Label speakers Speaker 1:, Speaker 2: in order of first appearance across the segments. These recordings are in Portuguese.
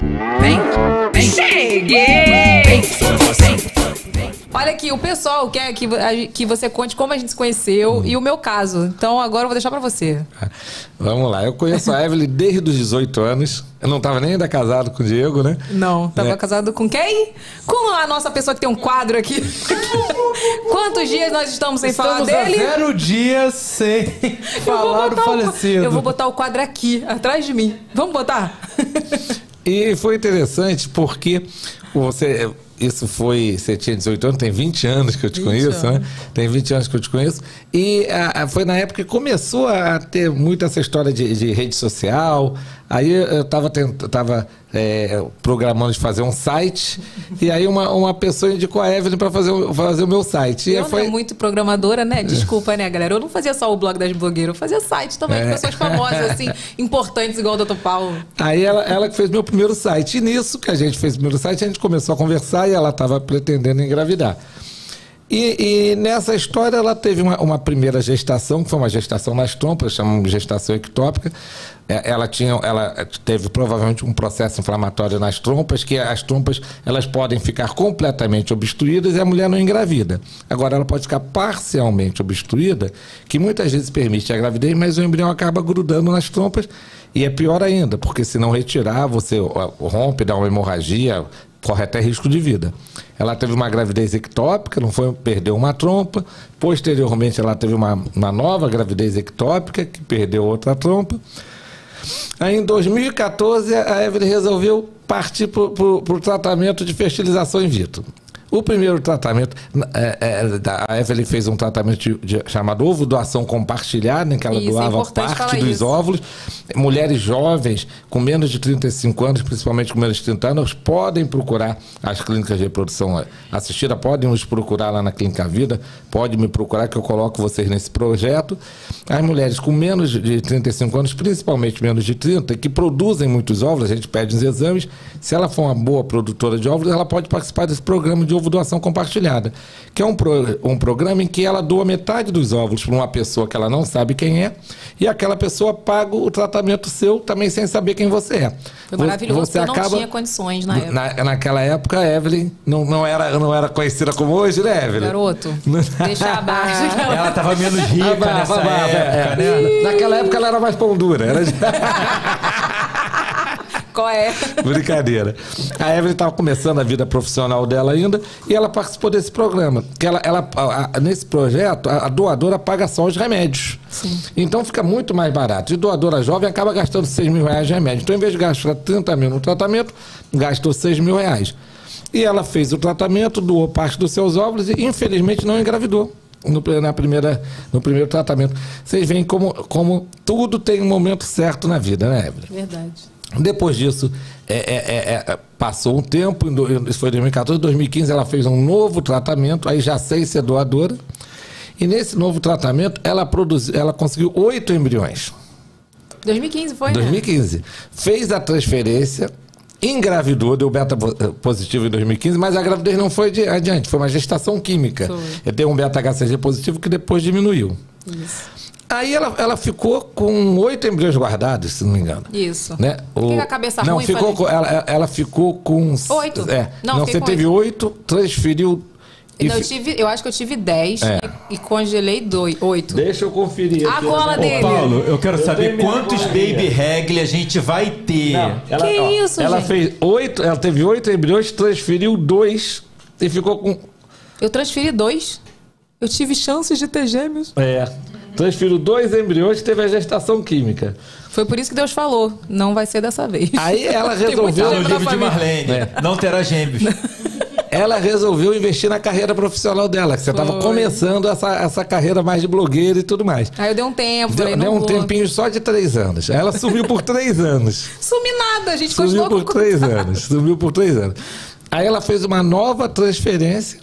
Speaker 1: Vem, vem. Cheguei! Vem, vem. Olha aqui, o pessoal quer que, que você conte como a gente se conheceu hum. e o meu caso. Então agora eu vou deixar para você.
Speaker 2: Vamos lá, eu conheço a Evelyn desde os 18 anos. Eu não estava nem ainda casado com o Diego, né?
Speaker 1: Não, estava é. casado com quem? Com a nossa pessoa que tem um quadro aqui. Quantos dias nós estamos sem
Speaker 3: estamos
Speaker 1: falar dele?
Speaker 3: zero dias sem falar do falecido.
Speaker 1: O, eu vou botar o quadro aqui, atrás de mim. Vamos botar?
Speaker 2: e foi interessante porque você isso foi. Você tinha 18 anos, tem 20 anos que eu te conheço, né? anos. né? Tem 20 anos que eu te conheço. E a, a, foi na época que começou a ter muito essa história de, de rede social. Aí eu estava tava, é, programando de fazer um site, e aí uma, uma pessoa indicou a Evelyn para fazer, fazer o meu site. E
Speaker 1: eu
Speaker 2: foi...
Speaker 1: não é muito programadora, né? Desculpa, né, galera? Eu não fazia só o blog das blogueiras, eu fazia site também, é. de pessoas famosas, assim, importantes, igual o Dr. Paulo.
Speaker 2: Aí ela, ela que fez meu primeiro site. E nisso que a gente fez o primeiro site, a gente começou a conversar e ela estava pretendendo engravidar. E, e, nessa história ela teve uma, uma, primeira gestação, que foi uma gestação nas trompas, chamamos de gestação ectópica. É, ela, tinha, ela teve provavelmente um processo inflamatório nas trompas, que as trompas elas podem ficar completamente obstruídas e a mulher não engravida. Agora ela pode ficar parcialmente obstruída, que muitas vezes permite a gravidez, mas o embrião acaba grudando nas trompas. E é pior ainda, porque se não retirar, você rompe, dá uma hemorragia, corre até risco de vida. Ela teve uma gravidez ectópica, não foi, perdeu uma trompa. Posteriormente, ela teve uma, uma nova gravidez ectópica, que perdeu outra trompa. Aí, em 2014, a Evelyn resolveu partir para o tratamento de fertilização in vitro. O primeiro tratamento, é, é, a Evelyn fez um tratamento de, de, chamado ovo doação compartilhada, em que ela isso, é doava é parte dos isso. óvulos. Mulheres jovens, com menos de 35 anos, principalmente com menos de 30 anos, podem procurar as clínicas de reprodução assistida, podem nos procurar lá na Clínica Vida, pode me procurar que eu coloco vocês nesse projeto. As mulheres com menos de 35 anos, principalmente menos de 30, que produzem muitos óvulos, a gente pede os exames. Se ela for uma boa produtora de óvulos, ela pode participar desse programa de ovo doação compartilhada, que é um, pro, um programa em que ela doa metade dos óvulos para uma pessoa que ela não sabe quem é, e aquela pessoa paga o tratamento seu também sem saber quem você é.
Speaker 1: Foi maravilhoso, você acaba, não tinha condições na época.
Speaker 2: Na, naquela época, a Evelyn não, não, era, não era conhecida como hoje, né, Evelyn?
Speaker 1: Garoto, deixa abaixo.
Speaker 3: ela estava menos rica nessa época, é.
Speaker 2: né? Naquela época ela era mais pão dura. Era.
Speaker 1: Qual é?
Speaker 2: Brincadeira. A Evelyn estava começando a vida profissional dela ainda e ela participou desse programa. Que ela, ela, a, a, nesse projeto, a, a, doadora paga só os remédios. Sim. Então fica muito mais barato. E doadora jovem acaba gastando 6 mil reais de remédio. Então, em vez de gastar 30 mil no tratamento, gastou 6 mil reais. E ela fez o tratamento, doou parte dos seus óvulos e, infelizmente, não engravidou. No, na primeira, no primeiro tratamento. Vocês veem como, como tudo tem um momento certo na vida, né, Evelyn?
Speaker 1: Verdade.
Speaker 2: Depois disso, é, é, é, é passou um tempo, isso foi em 2014, 2015 ela fez um novo tratamento, aí já sei ser doadora. E nesse novo tratamento, ela, produziu, ela conseguiu oito embriões.
Speaker 1: 2015 foi,
Speaker 2: 2015. Né? Fez a transferência, engravidou, deu beta positivo em 2015, mas a gravidez não foi adiante, foi uma gestação química. Foi. Deu um beta HCG positivo que depois diminuiu. Isso. Aí ela, ela ficou com oito embriões guardados, se não me engano.
Speaker 1: Isso.
Speaker 2: Né?
Speaker 1: O... a cabeça
Speaker 2: não,
Speaker 1: ruim
Speaker 2: ficou com, ela, ela ficou com.
Speaker 1: Oito?
Speaker 2: É. Não, não você teve oito, transferiu.
Speaker 1: Não, eu, tive, eu acho que eu tive 10 é. e, e, congelei dois, 8.
Speaker 2: Deixa eu conferir.
Speaker 1: A gola dele.
Speaker 3: Ô, Paulo, eu quero eu saber quantos baby reggae a gente vai ter. Não,
Speaker 1: ela, que ó, isso,
Speaker 2: ela gente? fez oito, ela teve oito embriões, transferiu dois e ficou com.
Speaker 1: Eu transferi dois. Eu tive chances de ter gêmeos.
Speaker 2: É. Transfiro dois embriões e teve a gestação química.
Speaker 1: Foi por isso que Deus falou, não vai ser dessa vez.
Speaker 2: Aí ela resolveu...
Speaker 3: No livro de Marlene, é. não terá gêmeos.
Speaker 2: ela resolveu investir na carreira profissional dela, que você estava começando essa, essa carreira mais de blogueira e tudo mais.
Speaker 1: Aí eu dei um tempo,
Speaker 2: deu,
Speaker 1: falei,
Speaker 2: deu um
Speaker 1: vou.
Speaker 2: tempinho só de três anos. Ela sumiu por três anos.
Speaker 1: Sumi nada, a gente
Speaker 2: sumiu por três anos. Sumiu por três anos. Aí ela fez uma nova transferência.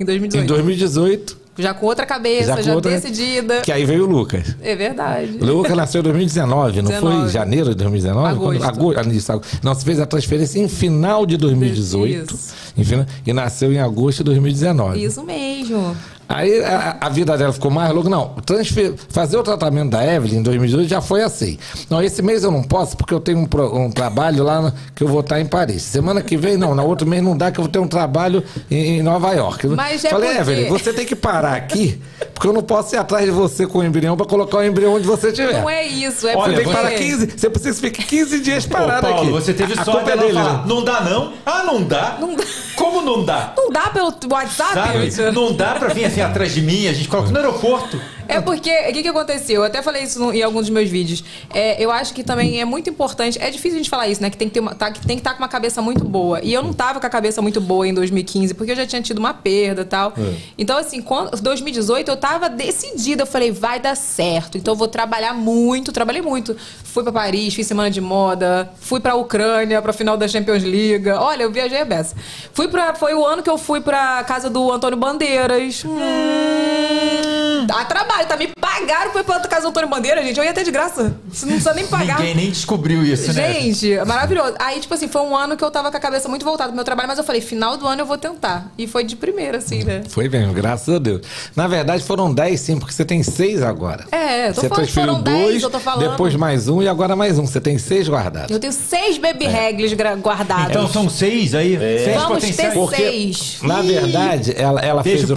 Speaker 1: Em 2018.
Speaker 2: Em 2018
Speaker 1: já com outra cabeça, já, já outra... decidida.
Speaker 2: Que aí veio o Lucas.
Speaker 1: É verdade.
Speaker 2: O Lucas nasceu em 2019, não 19. foi janeiro de 2019?
Speaker 1: Agosto.
Speaker 2: Quando... Agosto. Não, você fez a transferência em final de 2018. Isso. Em final... E nasceu em agosto de 2019.
Speaker 1: Isso mesmo.
Speaker 2: Aí a, a, vida dela ficou mais louca. Não, transfer, fazer o tratamento da Evelyn em 2018 já foi assim. Não, esse mês eu não posso porque eu tenho um, um trabalho lá no, que eu vou estar em Paris. Semana que vem, não, na outro mês não dá que eu vou ter um trabalho em, em Nova York.
Speaker 1: Mas é
Speaker 2: Falei,
Speaker 1: porque...
Speaker 2: Evelyn, você tem que parar aqui porque eu não posso ir atrás de você com o embrião para colocar o embrião onde você estiver.
Speaker 1: Não é isso, é
Speaker 2: Olha,
Speaker 1: porque...
Speaker 2: Você tem que parar 15, você precisa ficar 15 dias parado
Speaker 3: Ô, Paulo,
Speaker 2: aqui.
Speaker 3: você teve
Speaker 2: a,
Speaker 3: sorte
Speaker 2: a é dele,
Speaker 3: falar,
Speaker 2: né?
Speaker 3: não dá não? Ah, não dá?
Speaker 1: Não dá.
Speaker 3: Como não dá?
Speaker 1: Não dá pelo WhatsApp?
Speaker 3: Sabe? Não dá pra vir assim atrás de mim, a gente coloca no aeroporto.
Speaker 1: É porque, o que, que aconteceu? Eu até falei isso no- em alguns dos meus vídeos. É, eu acho que também é muito importante. É difícil a gente falar isso, né? Que tem que, ter uma, tá, que tem que estar com uma cabeça muito boa. E eu não tava com a cabeça muito boa em 2015, porque eu já tinha tido uma perda e tal. Então, assim, quando, 2018 eu tava decidida. Eu falei, vai dar certo. Então eu vou trabalhar muito. Trabalhei muito. Fui pra Paris, fiz semana de moda. Fui pra Ucrânia, pra final da Champions League. Olha, eu viajei a beça. Fui pra, foi o ano que eu fui pra casa do Antônio Bandeiras. Hum, dá trabalho, tá? Me pagaram pra ir pra casa do Antônio Bandeiras, gente. Eu ia ter de graça. Você não precisa nem pagar.
Speaker 3: Ninguém nem descobriu isso, né?
Speaker 1: Gente, maravilhoso. Aí, tipo assim, foi um ano que eu tava com a cabeça muito voltada pro meu trabalho, mas eu falei, final do ano eu vou tentar. E foi de primeira, assim, né?
Speaker 2: Foi mesmo, graças a Deus. Na verdade, foram 10 sim, porque você tem 6 agora.
Speaker 1: É, eu tô
Speaker 2: você
Speaker 1: falando foram 10,
Speaker 2: dois,
Speaker 1: eu tô falando.
Speaker 2: depois mais um e agora mais um. Você tem 6 guardados.
Speaker 1: Eu tenho seis baby regles gra- guardados.
Speaker 3: Então são seis aí? Seis
Speaker 1: Vamos
Speaker 3: potenciais?
Speaker 1: ter
Speaker 2: Porque,
Speaker 1: seis.
Speaker 2: na verdade, ela, ela, fez o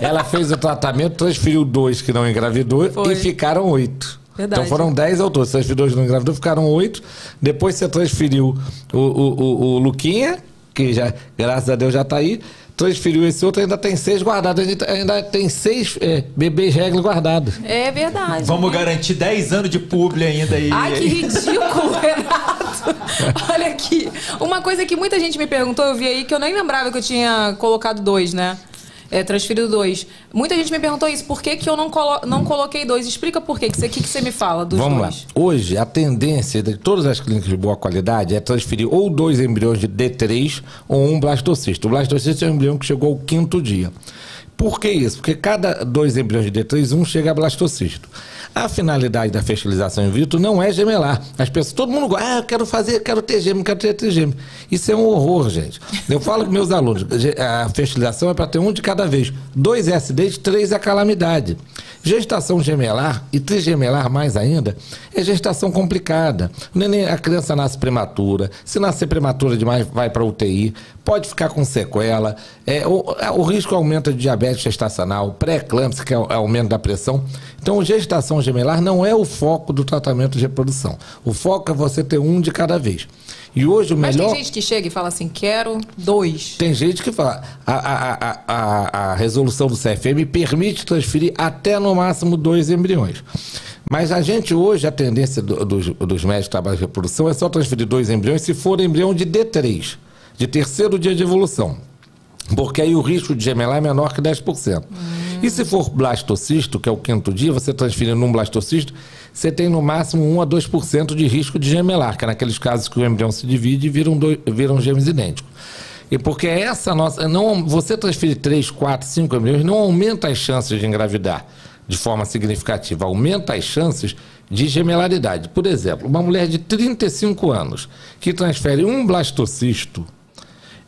Speaker 2: ela fez o tratamento, transferiu dois que não engravidou
Speaker 1: Foi.
Speaker 2: e ficaram oito.
Speaker 1: Verdade.
Speaker 2: Então foram 10 ao todo. Você transferiu dois que não engravidou, ficaram oito. Depois você transferiu o, o, o, o Luquinha, que já, graças a Deus, já tá aí. Transferiu esse outro, ainda tem seis guardados. Ainda, ainda tem seis é, bebês regras guardados.
Speaker 1: É verdade.
Speaker 3: Vamos garantir 10 anos de publi ainda aí.
Speaker 1: Ai, que ridículo, Renato. Olha aqui. Uma coisa que muita gente me perguntou, eu vi aí que eu nem lembrava que eu tinha colocado dois, né? É, transferido dois. Muita gente me perguntou isso. Por que, que eu não, colo não coloquei dois? Explica por quê. O que, você- que, que você me fala dos
Speaker 2: Vamos
Speaker 1: dois?
Speaker 2: lá. Hoje, a tendência de todas as clínicas de boa qualidade é transferir ou dois embriões de D3 ou um blastocisto. O blastocisto é um embrião que chegou ao quinto dia. Por que isso? Porque cada dois embriões de D3, um chega a blastocisto. A finalidade da fertilização in vitro não é gemelar. As pessoas, todo mundo gosta, ah, eu quero fazer, quero ter gêmeo, quero ter trigêmeo. Isso é um horror, gente. Eu falo com meus alunos, a fertilização é para ter um de cada vez. Dois acidente, três é calamidade. Gestação gemelar e trigemelar mais ainda é gestação complicada. O neném, a criança nasce prematura. Se nascer prematura demais, vai para UTI. Pode ficar com sequela. É, o, o risco aumenta de diabetes gestacional, pré-eclâmpsia, que é o é o aumento da pressão. Então, gestação gemelar não é o foco do tratamento de reprodução. O foco é você ter um de cada vez. E hoje o
Speaker 1: Mas
Speaker 2: melhor.
Speaker 1: tem gente que chega e fala assim, quero dois.
Speaker 2: Tem gente que fala, a, a, a, a, a resolução do CFM permite transferir até no máximo dois embriões. Mas a gente hoje, a tendência do- dos, dos médicos de trabalho de reprodução é só transferir dois embriões se for embrião de D3, de terceiro dia de evolução. Porque aí o risco de gemelar é menor que 10%. E se for blastocisto, que é o quinto dia, você transferindo um blastocisto, você tem no máximo 1 a 2% de risco de gemelar, que é naqueles casos que o embrião se divide e viram, dois, viram gêmeos idênticos. E porque essa nossa. Não, você transferir 3, 4, 5 embriões não aumenta as chances de engravidar de forma significativa, aumenta as chances de gemelaridade. Por exemplo, uma mulher de 35 anos que transfere um blastocisto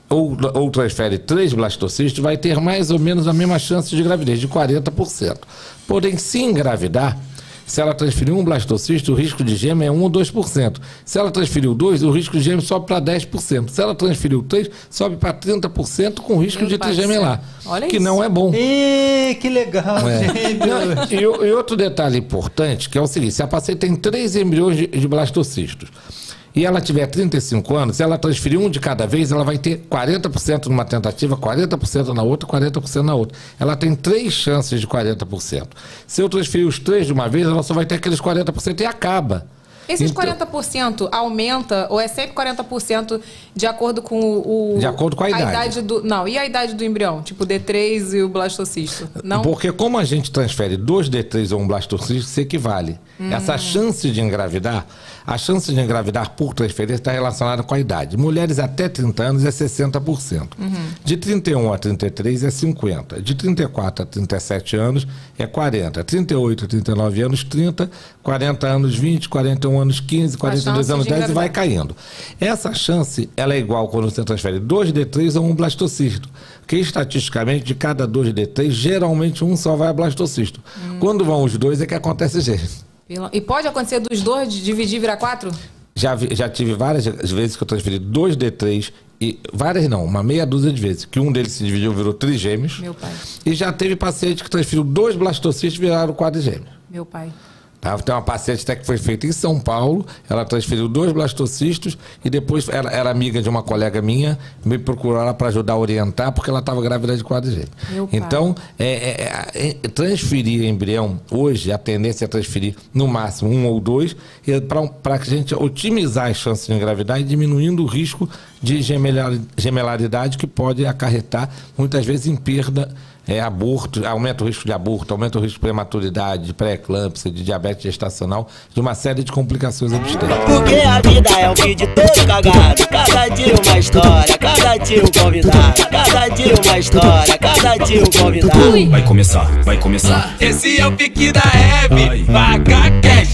Speaker 2: ou, ou transfere três blastocistos, vai ter mais ou menos a mesma chance de gravidez, de 40%. Porém, se engravidar, se ela transferir um blastocisto, o risco de gêmeo é 1 ou 2%. Se ela transferiu dois, o risco de gêmeo sobe para 10%. Se ela transferiu três, sobe para 30% com risco
Speaker 1: Meu
Speaker 2: de trigemelar.
Speaker 1: Olha
Speaker 2: que
Speaker 1: isso.
Speaker 2: não é bom.
Speaker 3: Ê, que legal,
Speaker 2: É. Não, e, e outro detalhe importante, que é o seguinte: se a paciente tem três embriões de, de blastocistos e ela tiver 35 anos, se ela transferir um de cada vez, ela vai ter 40% numa tentativa, 40% na outra, 40% na outra. Ela tem três chances de 40%. Se eu transferir os três de uma vez, ela só vai ter aqueles 40% e acaba.
Speaker 1: Esses
Speaker 2: Então-
Speaker 1: 40% aumenta ou é sempre 40% de acordo com o...
Speaker 2: De acordo com a idade.
Speaker 1: do, não, e a idade do embrião? Tipo D3 e o blastocisto? Não?
Speaker 2: Porque como a gente transfere dois D3 ou um blastocisto, se equivale. Essa chance de engravidar, a chance de engravidar por transferência está relacionada com a idade. Mulheres até 30 anos é 60%. De 31 a 33 é 50%. De 34 a 37 anos é 40%. 38 a 39 anos, 30%. 40 anos, 20%. 41 41 anos 15, 42
Speaker 1: chance
Speaker 2: anos
Speaker 1: de
Speaker 2: 10 e vai caindo. Essa chance, ela é igual quando você transfere 2 D3 a um blastocisto. Que estatisticamente, de cada 2 D3, geralmente um só vai a blastocisto.
Speaker 1: Hum.
Speaker 2: Quando vão os dois, é que acontece.
Speaker 1: Pela- E pode acontecer dos dois de dividir e virar quatro?
Speaker 2: Já, vi- já tive várias vezes que eu transferi dois D3 e várias não, uma meia dúzia de vezes, que um deles se dividiu virou trigêmeos.
Speaker 1: Meu pai.
Speaker 2: E já teve paciente que transferiu dois blastocistos e viraram quadrigêmeos.
Speaker 1: Meu pai.
Speaker 2: Tá? Tem uma paciente até que foi feita em São Paulo, ela transferiu dois blastocistos e depois ela era amiga de uma colega minha, me procurou ela para ajudar a orientar, porque ela estava grávida de quadrigêmeo.
Speaker 1: Meu pai.
Speaker 2: Então, é, é, é, é, transferir embrião, hoje a tendência é transferir no máximo um ou dois, para que a gente otimizar as chances de engravidar e diminuindo o risco de gemelar- gemelaridade que pode acarretar muitas vezes em perda é, aborto, aumenta o risco de aborto, aumenta o risco de prematuridade, de pré-eclâmpsia, de diabetes gestacional, de uma série de complicações obstétricas.
Speaker 4: Porque a vida é um vídeo todo cagado. Cada dia uma história, cada dia um convidado. Cada dia uma história, cada dia um convidado.
Speaker 5: Vai começar, vai começar.
Speaker 6: Esse é o pique da Hebe, vaca cash.